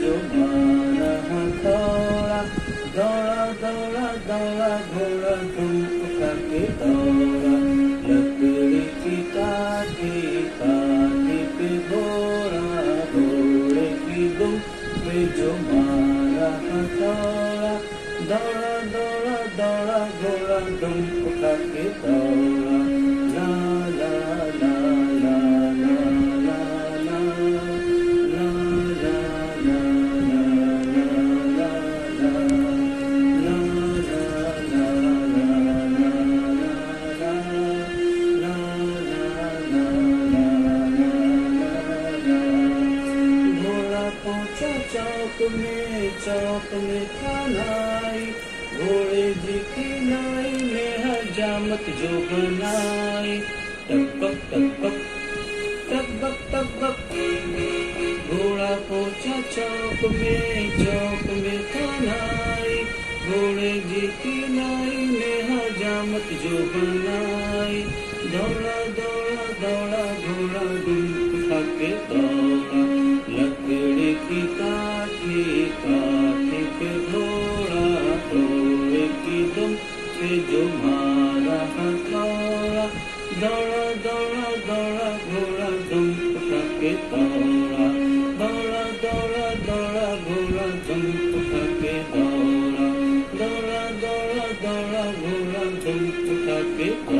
तुम्हारा हथौड़ा दौड़ा दौड़ा दौड़ा घोड़ा डूबा के दौड़ा लकड़ी की काटे काटे पे घोड़ा घोड़े की दुम पे जो मारा हथौड़ा दौड़ा दौड़ा दौड़ा घोड़ा डूबा के दौड़ा चौक में चौक में थानाई घोड़े जी की नाई में हजामत जो बनाई। टपक टपक टपक टपक घोड़ा पहुँचा चौक में चौक में थानाई घोड़े जी की नाई में हजामत जो बनाई। दौड़ा दौड़ा दौड़ा, घोड़ा उठा के दौड़ा। तारा दर दौड़ दड़ा घोड़ा जंता के तारा दड़ा दौर दड़ा घोड़े तारा दर दौड़ दर घोड़ंच था के